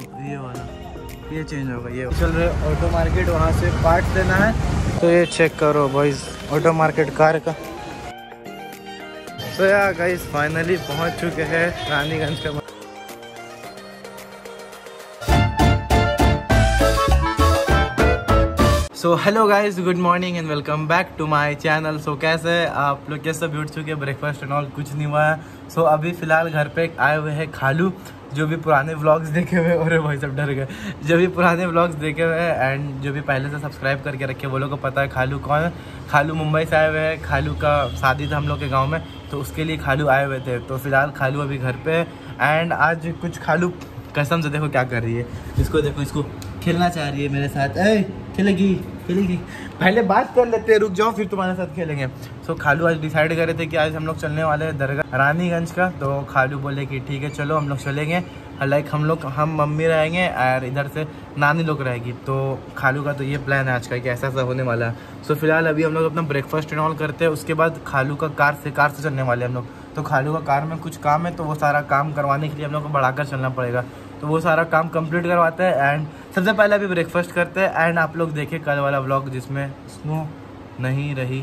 ये वाला ये चेंज होगा ये चल रहे ऑटो मार्केट वहाँ से पार्ट देना है। तो ये चेक करो बॉयज़ ऑटो मार्केट कार का। तो यार गाइस फाइनली पहुँच चुके हैं रानीगंज का। So hello guys good morning and welcome back to my channel so कैसे आप लोग? कैसे सब उठ चुके ब्रेकफास्ट एंड ऑल कुछ नहीं हुआ है। सो so, अभी फ़िलहाल घर पे आए हुए हैं खालू। जो भी पुराने व्लॉग्स देखे हुए और भाई सब डर गए। जो भी पुराने व्लॉग्स देखे हुए हैं एंड जो भी पहले से सब्सक्राइब करके रखे वो लोग को पता है खालू कौन है। खालू मुंबई से आए हुए हैं, खालू का शादी था हम लोग के गाँव में तो उसके लिए खालू आए हुए थे। तो फ़िलहाल खालू अभी घर पे है एंड आज कुछ खालू कसम से देखो क्या कर रही है। इसको देखो, इसको खेलना चाह रही है मेरे साथ। ए, खेलेगी? खेलेगी। पहले बात कर लेते हैं रुक जाओ फिर तुम्हारे साथ खेलेंगे। So, खालू आज डिसाइड करे थे कि आज हम लोग चलने वाले हैं दरगाह रानीगंज का। तो खालू बोले कि ठीक है चलो हम लोग चलेंगे। लाइक हम लोग हम मम्मी रहेंगे और इधर से नानी लोग रहेगी। तो खालू का तो ये प्लान है आज का कि ऐसा ऐसा होने वाला है। सो फ़िलहाल अभी हम लोग अपना ब्रेकफास्ट एंड करते हैं उसके बाद खालू का कार से कार से चलने वाले हम लोग। तो खालू का कार में कुछ काम है तो वो सारा काम करवाने के लिए हम लोग को बढ़ाकर चलना पड़ेगा। तो वो सारा काम कंप्लीट करवाते हैं एंड सबसे पहले अभी ब्रेकफास्ट करते हैं एंड आप लोग देखें कल वाला ब्लॉग जिसमें स्नो नहीं रही।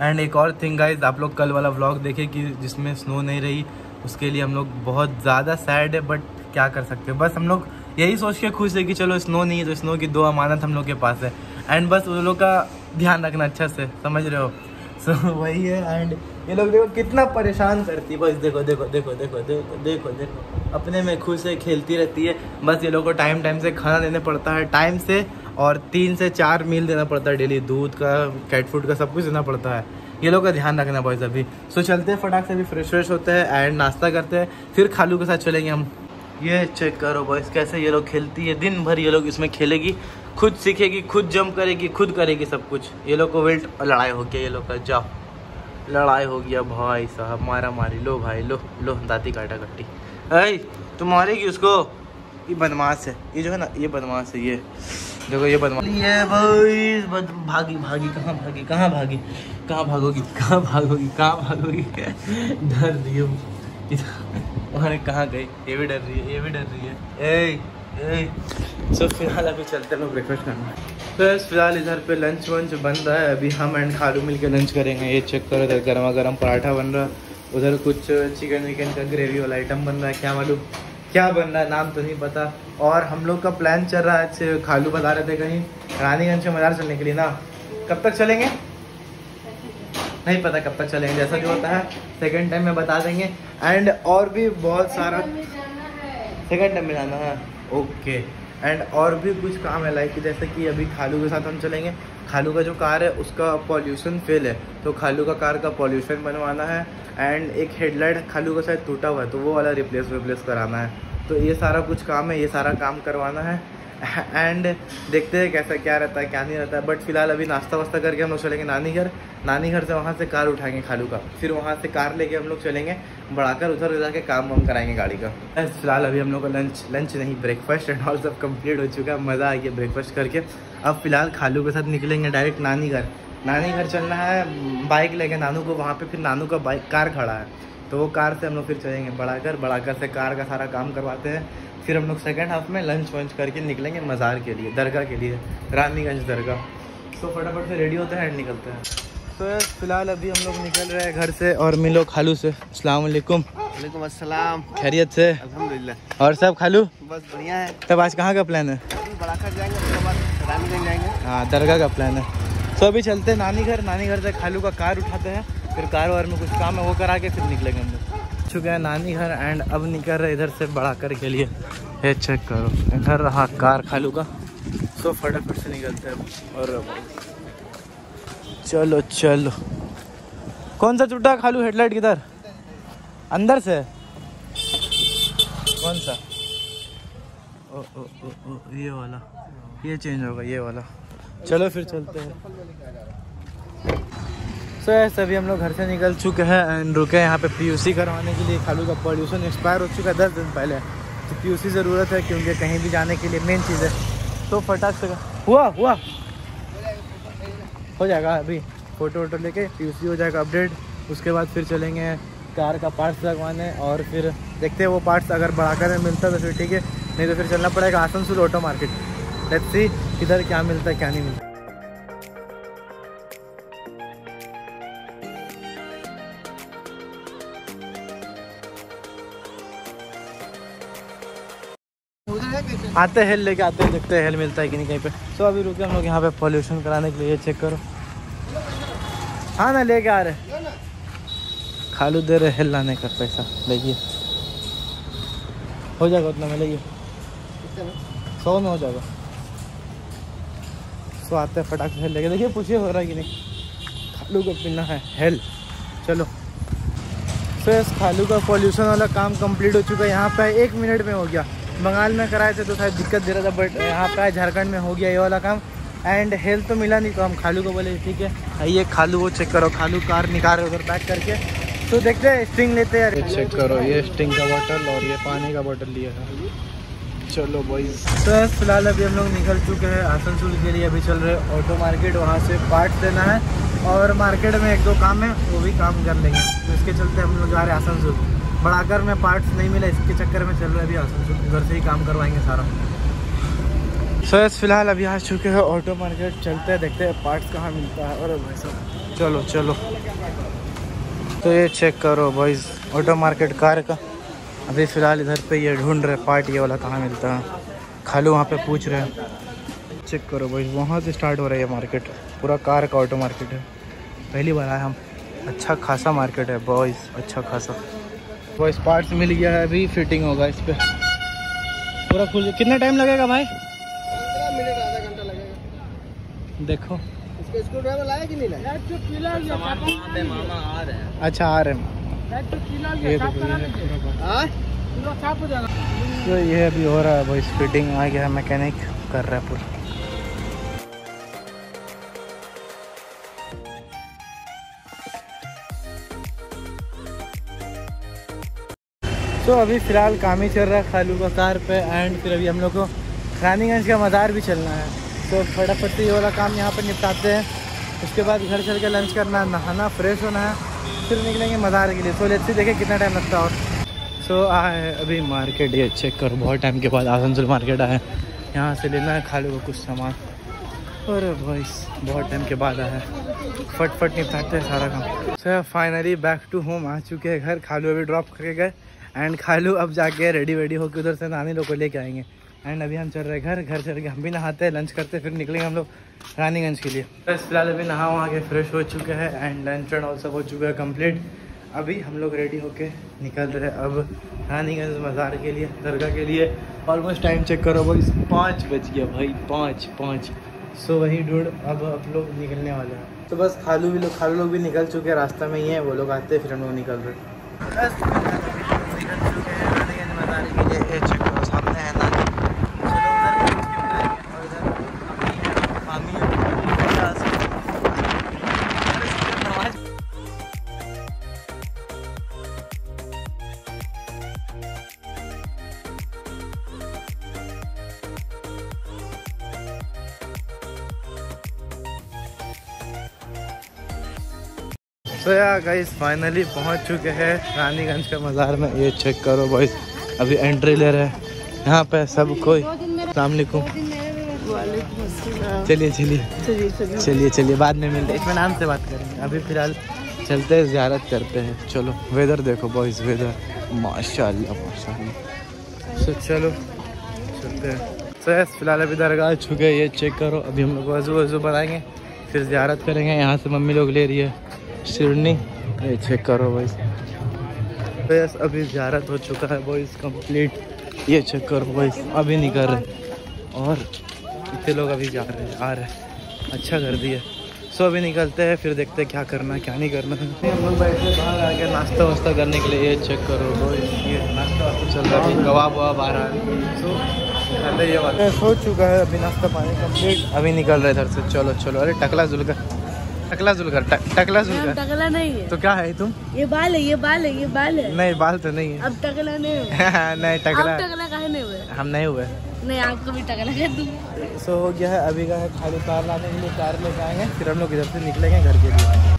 एंड एक और थिंग गाइज़ आप लोग कल वाला ब्लॉग देखें कि जिसमें स्नो नहीं रही उसके लिए हम लोग बहुत ज़्यादा सैड है बट क्या कर सकते हैं? बस हम लोग यही सोच के खुश है कि चलो स्नो नहीं है तो स्नो की दो अमानत हम लोग के पास है। एंड बस उन लोग का ध्यान रखना अच्छा से समझ रहे हो? सो so, वही है एंड ये लोग देखो कितना परेशान करती है। बस देखो देखो देखो देखो देखो देखो देखो। अपने में खुश है खेलती रहती है। बस ये लोग को टाइम टाइम से खाना देना पड़ता है। टाइम से और तीन से चार मील देना पड़ता है डेली दूध का कैट फ़ूड का सब कुछ देना पड़ता है। ये लोग का ध्यान रखना बॉयज़ अभी। सो चलते हैं फटाक से, अभी फ्रेश फ्रेश होते हैं एंड नाश्ता करते हैं। फिर खालू के साथ चलेंगे हम। ये चेक करो बॉयज़ कैसे ये लोग खेलती है। दिन भर ये लोग इसमें खेलेगी। खुद सीखेगी, खुद जंप करेगी, खुद करेगी सब कुछ। ये लोग को वेल्ट लड़ाई हो गया ये लोग का जाओ। लड़ाई हो गया भाई साहब मारा मारी लो भाई, लो लो दाती काटा कट्टी। अरे तुम मारेगी उसको? ये बदमाश है। ये जो है ना, ये बदमाश है, ये। देखो, ये बदमाश। ये भाई भागी भागी, कहाँ भागी कहाँ भागी? कहाँ भागोगी कहाँ भागोगी कहाँ भागोगी? डर रही हो। कहाँ गई? ये भी डर रही है, ये भी डर रही है। ए सो फ़िलहाल अभी चलते लोग ब्रेकफास्ट करना। तो फ़िलहाल इधर पे लंच वंच बन रहा है। अभी हम एंड खालू मिल के लंच करेंगे। ये चेक करो इधर गर्मा गर्म पराठा बन रहा। उधर कुछ चिकन विकन का ग्रेवी वाला आइटम बन रहा है। क्या मालूम क्या बन रहा है नाम तो नहीं पता। और हम लोग का प्लान चल रहा है अच्छे खालू बता रहे थे कहीं रानीगंज से मज़ार चलने के लिए ना। कब तक चलेंगे? नहीं पता कब तक चलेंगे। जैसा जो होता है सेकेंड टाइम में बता देंगे। एंड और भी बहुत सारा सेकेंड टाइम में जाना है। ओके एंड और भी कुछ काम है लाइक जैसे कि अभी खालू के साथ हम चलेंगे। खालू का जो कार है, उसका पॉल्यूशन फेल है। तो खालू का कार का पॉल्यूशन बनवाना है। एंड एक हेडलाइट खालू का शायद टूटा हुआ है तो वो वाला रिप्लेस विप्लेस कराना है। तो ये सारा कुछ काम है, ये सारा काम करवाना है। एंड देखते हैं कैसा क्या रहता है, क्या नहीं रहता है। बट फ़िलहाल अभी नाश्ता वास्ता करके हम लोग चलेंगे नानी घर नानी घर से वहाँ से कार उठाएँगे खालू का। फिर वहाँ से कार लेके हम लोग चलेंगे। बढ़ाकर उधर उधर जाके काम वाम कराएँगे गाड़ी का। फ़िलहाल अभी हम लोग का लंच लंच नहीं ब्रेकफास्ट एंड ऑल सब कंप्लीट हो चुका है। मज़ा आ गया ब्रेकफास्ट करके। अब फ़िलहाल खालू के साथ निकलेंगे डायरेक्ट नानी घर नानी घर चलना है बाइक लेके। नानू को वहाँ पर फिर नानू का बाइक कार खड़ा है। तो वो कार से हम लोग फिर चलेंगे बढ़ाकर बढ़ाकर से कार का सारा काम करवाते हैं। फिर हम लोग सेकेंड हाफ़ में लंच वंच करके निकलेंगे मज़ार के लिए दरगाह के लिए रानीगंज दरगाह। तो फटाफट से रेडी होते हैं एंड निकलते हैं। तो फ़िलहाल अभी हम लोग निकल रहे हैं घर से और मिलो खालू से। अस्सलाम वालेकुम। अस्सलाम। खैरियत से? अल्हम्दुलिल्लाह। और सब खालू? बस बढ़िया है। तब आज कहाँ का प्लान है? बढ़ाकर जाएँगे उसके बाद रानीगंज जाएँगे। हाँ दरगाह का प्लान है। तो अभी चलते हैं नानी घर नानी घर से खालू का कार उठाते हैं। फिर कार वार में कुछ काम है वो करा के फिर निकलेंगे हम लोग। चुके हैं नानी घर एंड अब निकल रहे इधर से बड़ा कर के लिए। ये चेक करो। इधर रहा कार खालू का। तो फटाफट से निकलते हैं। और चलो चलो। कौन सा चुट्टा खालू? हेडलाइट किधर? अंदर से? कौन सा? ओ, ओ, ओ, ओ, ये वाला। ये चेंज होगा ये वाला। चलो फिर चलते हैं। सो so, सभी हम लोग घर से निकल चुके हैं एंड रुके हैं यहाँ पे पीयूसी करवाने के लिए। खालू का पॉल्यूशन एक्सपायर हो चुका है दस दिन पहले। तो पीयूसी ज़रूरत है क्योंकि कहीं भी जाने के लिए मेन चीज़ है। तो फटाक से हुआ हुआ। हो जाएगा अभी। फ़ोटो वोटो लेके पीयूसी हो जाएगा अपडेट उसके बाद फिर चलेंगे कार का पार्ट्स लगवाने और फिर देखते हैं वो पार्ट्स अगर बढ़ाकर में मिलता तो फिर ठीक है। नहीं तो फिर चलना पड़ेगा Asansol auto market let's see इधर क्या मिलता है क्या नहीं मिलता। आते हेल लेके आते हैं, देखते हैं, हेल मिलता है कि नहीं कहीं पे। सो अभी रुके हम लोग यहाँ पे पॉल्यूशन कराने के लिए चेक करो। हाँ ना, लेके आ रहे खालू दे रहे हेल लाने का पैसा लेकिए हो जाएगा उतना में सौ में हो जाएगा। सो आते हैं फटाक से लेके। देखिए, पूछिए हो रहा है कि नहीं। खालू को पीना है, हेल। चलो। सो खालू का पॉल्यूशन वाला काम कंप्लीट हो चुका है। यहाँ पे एक मिनट में हो गया। बंगाल में कराए थे तो शायद दिक्कत दे रहा था बट यहाँ पे झारखंड में हो गया ये वाला काम। एंड हेल्थ तो मिला नहीं तो हम खालू को बोले ठीक है ये खालू वो चेक करो खालू कार निकाल रहे उधर पैक करके। तो देखते हैं स्टिंग लेते हैं। चेक करो ये स्टिंग का बॉटल और ये पानी का बॉटल लिया था। चलो भाई तो फ़िलहाल अभी हम लोग निकल चुके हैं आसनसोल के लिए। अभी चल रहे ऑटो मार्केट वहाँ से पार्ट देना है। और मार्केट में एक दो काम है वो भी काम कर लेंगे। तो इसके चलते हम लोग जा रहे हैं आसनसोल। बढ़ाकर में पार्ट्स नहीं मिला इसके चक्कर में चल रहा है अभी आसनसोल घर से ही काम करवाएँगे सारा। सो so, फ़िलहाल अभी आ चुके हैं ऑटो मार्केट चलते हैं देखते हैं पार्ट्स कहाँ मिलता है। और भाई साहब चलो चलो। तो ये चेक करो बॉयज़ ऑटो मार्केट कार का। अभी फ़िलहाल इधर पे ये ढूंढ रहे पार्ट ये वाला कहाँ मिलता है। खालू वहाँ पे पूछ रहे हैं। चेक करो बॉयज़ वहाँ से स्टार्ट हो रहा है ये मार्केट पूरा कार का ऑटो मार्केट है। पहली बार आए हम। अच्छा खासा मार्केट है बॉयज़ अच्छा खासा। बॉयज़ पार्ट्स मिल गया है अभी फिटिंग होगा इस पर पूरा खुल कितना टाइम लगेगा भाई? मिनट आधा घंटा लगेगा। देखो। इसका स्क्रू ड्राइवर लाया कि नहीं लाया? अच्छा आ रहे हैं। ये देखो ये पूरा part। हाँ? तो ये अभी हो रहा है भाई फिटिंग आ गया है मैकेनिक कर रहा है पूरा। तो अभी फ़िलहाल काम ही चल रहा है खालू का कार पे एंड फिर अभी हम लोग को रानीगंज का मज़ार भी चलना है। तो फटाफट ये वाला काम यहाँ पर निपटाते हैं। उसके बाद घर चल के लंच करना है, नहाना फ्रेश होना है। फिर निकलेंगे मज़ार के लिए। सो लेट्स देखें कितना टाइम लगता है और। सो आए अभी मार्केट ये चेक करो। बहुत टाइम के बाद आसनसोल मार्केट आए यहाँ से लेना है खालू का कुछ सामान। और भाई, बहुत टाइम के बाद आया है। फट फट निपटाते हैं सारा काम। Sir finally back to home आ चुके हैं घर। खालू अभी ड्रॉप करके गए। एंड खालू अब जाके रेडी वेडी होकर उधर से नानी लोग को लेके आएँगे। एंड अभी हम चल रहे घर घर चल के हम भी नहाते हैं लंच करते फिर निकलेंगे हम लोग रानीगंज के लिए। बस फ़िलहाल अभी नहा वहाँ के फ्रेश हो चुके हैं एंड लंच एंड ऑल सब हो चुका है कंप्लीट अभी हम लोग रेडी होके निकल रहे हैं अब रानीगंज बाज़ार के लिए, दरगाह के लिए। ऑलमोस्ट टाइम चेक करो भाई पाँच बज गया भाई, पाँच पाँच। सो वही ढूंढ अब अब लोग निकलने वाले हैं। तो बस खालू भी लोग, खालू लोग भी निकल चुके हैं, रास्ता में ही है, वो लोग आते हैं, फिर हम लोग निकल रहे हैं। तो यार गाइस फाइनली पहुँच चुके हैं रानीगंज के मज़ार में। ये चेक करो बॉइस अभी एंट्री ले रहे हैं। यहाँ पे सब कोई अलैक्म चलिए चलिए। चलिए चलिए। बाद में मिलते हैं। इसमें नाम से बात करेंगे। अभी फ़िलहाल चलते हैं ज़्यारत करते हैं। चलो वेदर देखो बॉयज़ वेदर माशाल्लाह माशाल्लाह। सो चलो चलते हैं। सो यस फ़िलहाल अभी दरगाह हैं। ये चेक करो। अभी हम लोग वज़ू वज़ू बनाएँगे फिर ज़्यारत करेंगे। यहाँ से मम्मी लोग ले रही है। शिरनी ये चेक करो भाई। तो यस अभी ज़्यारत हो चुका है बॉयज़ कंप्लीट ये चेक करो बॉयज़ अभी नहीं कर रहे। और इतने लोग अभी जा रहे हैं आ रहे हैं। अच्छा कर दिया। सो अभी निकलते हैं फिर देखते हैं क्या करना है क्या नहीं करना है। हम लोग बैठे बाहर आके नाश्ता वास्ता करने के लिए। ये चेक करो बॉयज़ ये नाश्ता वास्ता चल रहा है। कबाब वबाब आ रहा है। सो पहले ये हो चुका है अभी नाश्ता पानी कंप्लीट अभी निकल रहे इधर से। चलो चलो। अरे टकला जुलकर टकला जुलकर टकला जुलकर। टकला नहीं है। तो क्या है तुम? ये बाल है ये बाल है ये बाल है। नहीं बाल तो नहीं है। अब टकला नहीं नहीं टकला। टकला काहे नहीं हुए? हम नहीं हुए। नहीं आपको भी टकला कर दूँ। सो हो गया है अभी का है खाली कार लाने के लिए कार लेके आएँगे फिर हम लोग इधर से निकलेंगे घर के लिए।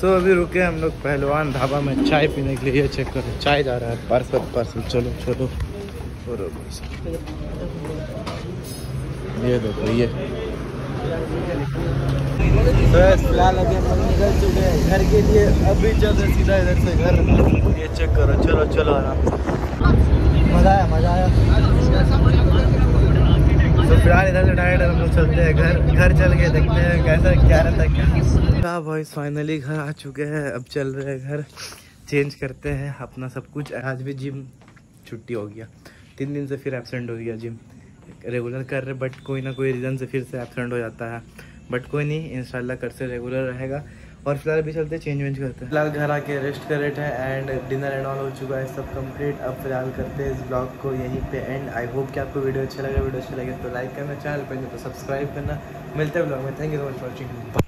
सो अभी रुके हम लोग पहलवान ढाबा में चाय पीने के लिए चेक करो चाय जा रहा है पार्सल पार्सल चलो चलो। ये देखो ये। तो फ़िलहाल अभी हम निकल चुके हैं घर के लिए। अभी सीधा इधर से घर। ये चेक करो। चलो चलो आराम मज़ा आया मज़ा आया। तो फ़िलहाल इधर से डायरेक्ट हम लोग चलते हैं घर। घर चल के देखते हैं कैसा, क्या भाई फाइनली घर आ चुके हैं। अब चल रहे हैं घर। चेंज करते हैं अपना सब कुछ। आज भी जिम छुट्टी हो गया। तीन दिन से फिर एबसेंट हो गया जिम रेगुलर कर रहे बट कोई ना कोई रीज़न से फिर से एबसेंट हो जाता है। बट कोई नहीं इंशाल्लाह कर से रेगुलर रहेगा। और फ़िलहाल अभी चलते चेंज वेंज करते हैं। फ़िलहाल घर आके रेस्ट कर रहे है एंड डिनर एंड ऑल हो चुका है, सब कंप्लीट अब फ़िलहाल करते हैं इस ब्लॉग को, यहीं पे एंड आई होप कि आपको वीडियो अच्छा लगे। वीडियो अच्छा लगे तो लाइक करना चैनल पर तो सब्सक्राइब करना। मिलते हैं ब्लॉग में। Thank you so much watching